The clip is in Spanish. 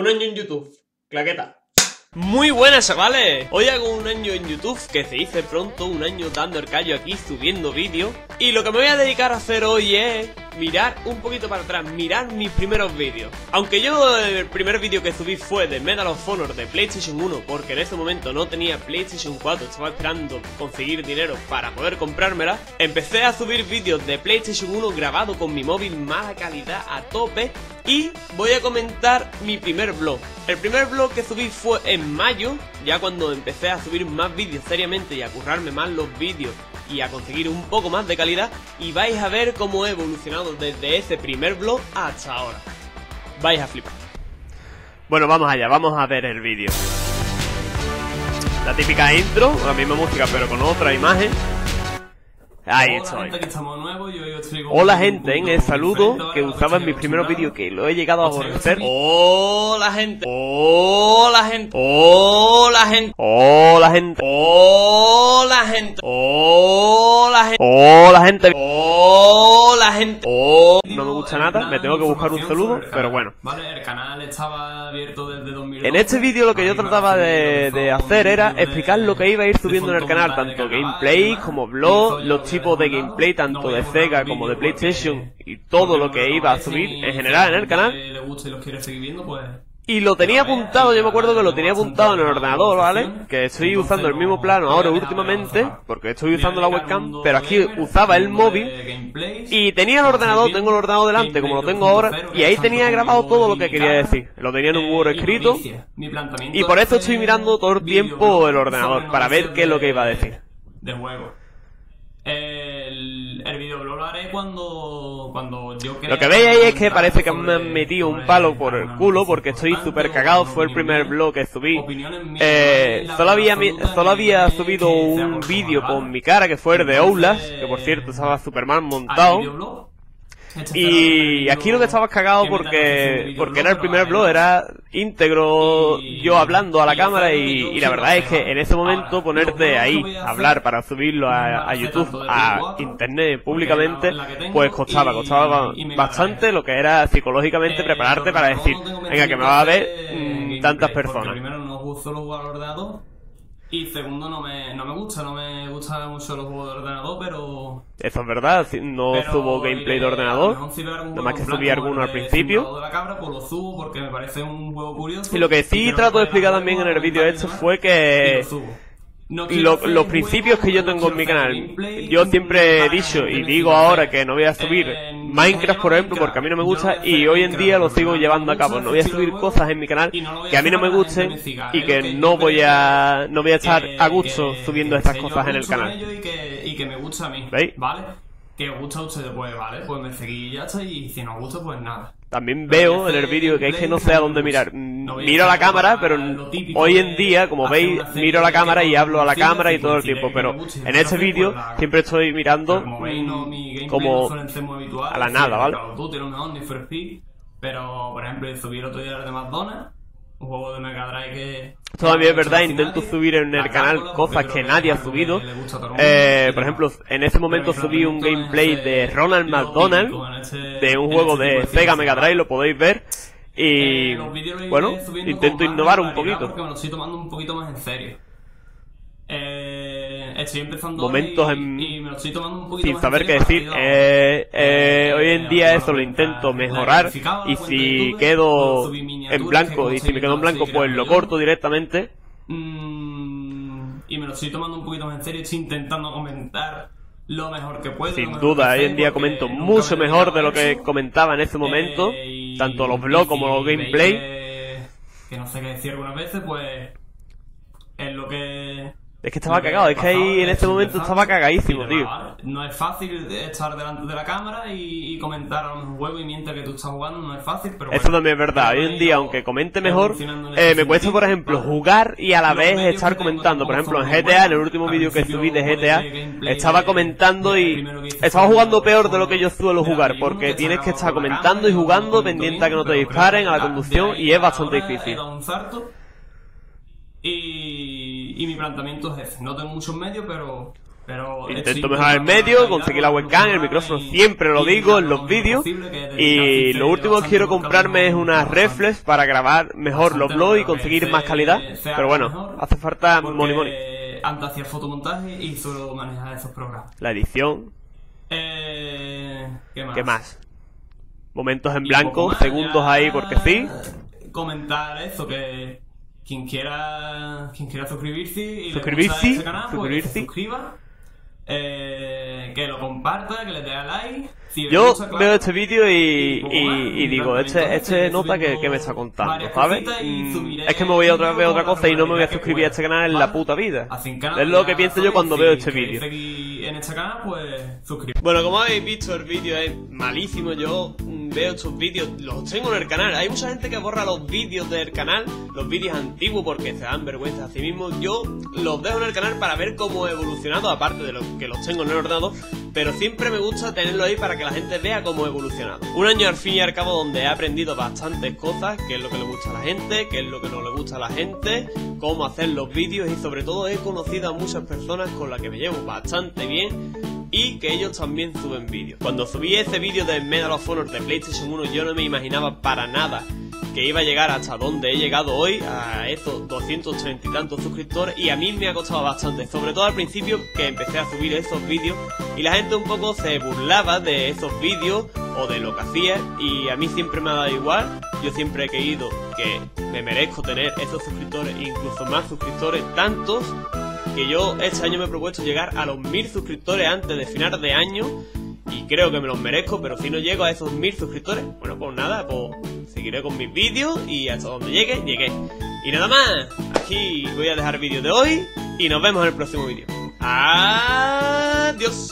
Un año en YouTube. Claqueta. Muy buenas chavales, hoy hago un año en YouTube que se dice pronto, un año dando el callo aquí subiendo vídeos y lo que me voy a dedicar a hacer hoy es mirar un poquito para atrás, mirar mis primeros vídeos. Aunque yo el primer vídeo que subí fue de Medal of Honor de PlayStation 1 porque en ese momento no tenía PlayStation 4, estaba esperando conseguir dinero para poder comprármela, empecé a subir vídeos de PlayStation 1 grabado con mi móvil mala calidad a tope y voy a comentar mi primer vlog. El primer vlog que subí fue en mayo, ya cuando empecé a subir más vídeos seriamente y a currarme más los vídeos y a conseguir un poco más de calidad y vais a ver cómo he evolucionado desde ese primer vlog hasta ahora. Vais a flipar. Bueno, vamos allá, vamos a ver el vídeo. La típica intro, la misma música pero con otra imagen. Ahí estoy. Hola gente, en el saludo que usaba en mis primeros vídeos que lo he llegado a aborrecer. Hola gente. Hola gente. Hola gente. Hola gente. Hola gente. Hola gente. Hola gente. Hola gente. No me gusta nada, me tengo que buscar un saludo, pero bueno. Vale, el canal estaba abierto desde 2012. En este vídeo lo que yo trataba de, de hacer era explicar lo que iba a ir subiendo en el canal, tanto gameplay como vlog, los tipos de gameplay tanto de Sega como de PlayStation y todo lo que iba a subir en general en el canal. le gusta y los quiere seguir viendo, pues... Y lo tenía apuntado, yo me acuerdo que lo tenía apuntado en el ordenador, ¿vale? Que estoy usando el mismo plano ahora últimamente, porque estoy usando la webcam, pero aquí usaba el móvil y tenía el ordenador, tengo el ordenador delante como lo tengo ahora, y ahí tenía grabado todo lo que quería decir. Lo tenía en un Word escrito, y por eso estoy mirando todo el tiempo el ordenador, para ver qué es lo que iba a decir. De juego. El, el videoblog lo haré cuando, cuando yo Lo que veis ahí es que parece que me han metido un palo por el culo porque estoy súper cagado. Fue el primer blog que subí. Eh, solo, había, solo había subido un vídeo con mi cara que fue el de Oulas, que por cierto estaba súper mal montado. Y aquí lo que estaba cagado porque porque era el primer blog, era íntegro yo hablando a la cámara y, la verdad es que en ese momento ponerte ahí a hablar para subirlo a, YouTube, a internet públicamente, pues costaba, costaba bastante lo que era psicológicamente prepararte para decir, venga que me va a ver mm, tantas personas. Y segundo, no me, no me gusta, no me gusta mucho los juegos de ordenador, pero... Eso es verdad, no subo gameplay de ordenador, nada más que subí alguno al principio. De la cabra, pues lo subo porque me parece un juego curioso. Y lo que sí trato de explicar también en el vídeo este fue que los principios que yo tengo en mi canal. Yo siempre he dicho y digo ahora que no voy a subir Minecraft, por ejemplo, porque a mí no me gusta y hoy en día lo sigo llevando a cabo. No voy a subir cosas en mi canal que a mí no me gusten y que no voy a no voy a estar a gusto subiendo estas cosas en el canal. Y que me gusta a mí, ¿vale? Que os gusta a ustedes, pues vale, pues me seguís y ya está y si no os gusta, pues nada. También veo en el vídeo que es que no sé a dónde mirar. Miro a la cámara, pero hoy en día, como veis, miro a la cámara y hablo a la cámara y todo el tiempo. Pero en este vídeo siempre estoy mirando como a la nada, ¿vale? Pero, por ejemplo, subí el otro día de McDonald's un juego de Mega Drive que... Todavía es verdad, intento subir en el canal cosas que nadie ha subido. Eh, por ejemplo, en ese momento subí un gameplay de Ronald McDonald, de un juego de Sega Mega Drive, lo podéis ver. Y bueno, intento innovar un poquito. Porque me lo estoy tomando un poquito más en serio. Eh, estoy empezando momentos en, sin saber qué decir. Eh, eh, hoy en día eso lo intento mejorar y si quedo en blanco y si me quedo en blanco pues lo corto directamente. Mm, y me lo estoy tomando un poquito más en serio, estoy intentando comentar lo mejor que puedo. Sin duda, hoy en día comento mucho mejor de lo que comentaba en ese momento, tanto los blogs como los gameplay. que no sé qué decir algunas veces, pues es lo que es que estaba cagado, es que ahí en este momento estaba cagadísimo, tío. No es fácil estar delante de la cámara y, comentar a un juego y mientras que tú estás jugando, no es fácil, pero Eso también es verdad, hoy en día, aunque comente mejor, eh, me cuesta, por ejemplo, jugar y a la vez estar comentando. Por ejemplo, en GTA, en el último vídeo que subí de GTA, estaba comentando y estaba jugando peor de lo que yo suelo jugar, porque tienes que estar comentando y jugando pendiente a que no te disparen, a la conducción, y es bastante difícil. Y, y mi planteamiento es ese. No tengo muchos medios, pero Intento mejorar el medio, conseguir la webcam, el micrófono siempre lo digo en los vídeos. Y lo último que quiero comprarme es una reflex para grabar mejor los vlogs y conseguir más calidad. Pero bueno, hace falta money money. Antes hacía fotomontaje y solo manejar esos programas. La edición. Eh, ¿qué, más? ¿Qué más? Momentos en blanco, segundos ahí porque sí. Comentar eso, que quien quiera quien quiera suscribirse y suscribirse, le este canal, pues se suscriba. Eh, que lo comparta, que le dé a like yo veo este vídeo y, y, digo, este, este nota que, me está contando, ¿sabes? Mm, es que me voy a otra vez a otra cosa y no me voy a suscribir a este canal en la puta vida. Es lo que pienso yo cuando veo este vídeo. Este pues, bueno, como habéis visto, el vídeo es malísimo. Yo veo estos vídeos, los tengo en el canal. Hay mucha gente que borra los vídeos del canal, los vídeos antiguos, porque se dan vergüenza a sí mismos. Yo los dejo en el canal para ver cómo he evolucionado, aparte de los que los tengo en el ordenador. Pero siempre me gusta tenerlo ahí para que la gente vea cómo he evolucionado. Un año al fin y al cabo donde he aprendido bastantes cosas, qué es lo que le gusta a la gente, qué es lo que no le gusta a la gente, cómo hacer los vídeos y sobre todo he conocido a muchas personas con las que me llevo bastante bien y que ellos también suben vídeos. Cuando subí ese vídeo de Medal of Honor de PlayStation 1 yo no me imaginaba para nada que iba a llegar hasta donde he llegado hoy, a estos 230 y tantos suscriptores, y a mí me ha costado bastante, sobre todo al principio que empecé a subir esos vídeos y la gente un poco se burlaba de esos vídeos o de lo que hacía y a mí siempre me ha dado igual, yo siempre he querido que me merezco tener esos suscriptores, incluso más suscriptores, tantos que yo este año me he propuesto llegar a los mil suscriptores antes de final de año y creo que me los merezco, pero si no llego a esos mil suscriptores, bueno, pues nada, pues seguiré con mis vídeos y hasta donde llegue, llegué. Y nada más, aquí voy a dejar el vídeo de hoy y nos vemos en el próximo vídeo. Adiós.